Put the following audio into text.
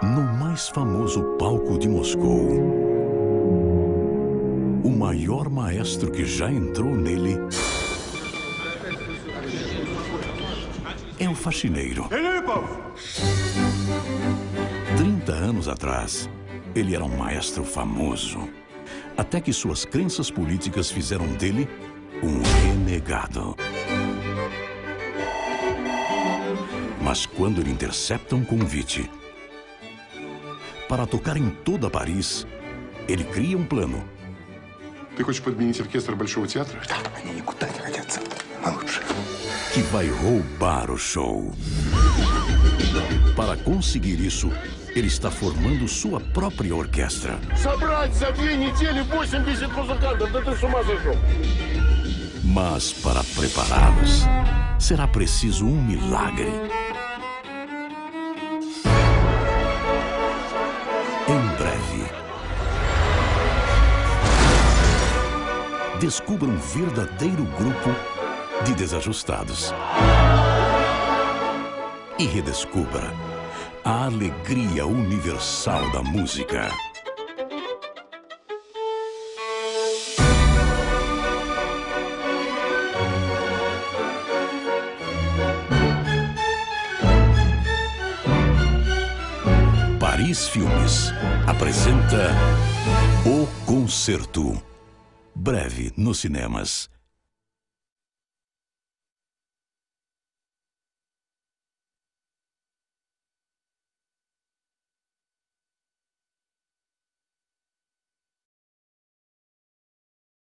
No mais famoso palco de Moscou, o maior maestro que já entrou nele é o faxineiro. 30 anos atrás, ele era um maestro famoso. Até que suas crenças políticas fizeram dele um renegado. Mas quando ele intercepta um convite para tocar em toda Paris, ele cria um plano. Que vai roubar o show. Para conseguir isso, ele está formando sua própria orquestra. Mas para prepará-los, será preciso um milagre. Descubra um verdadeiro grupo de desajustados. E redescubra a alegria universal da música. Paris Filmes apresenta O Concerto. Breve nos cinemas.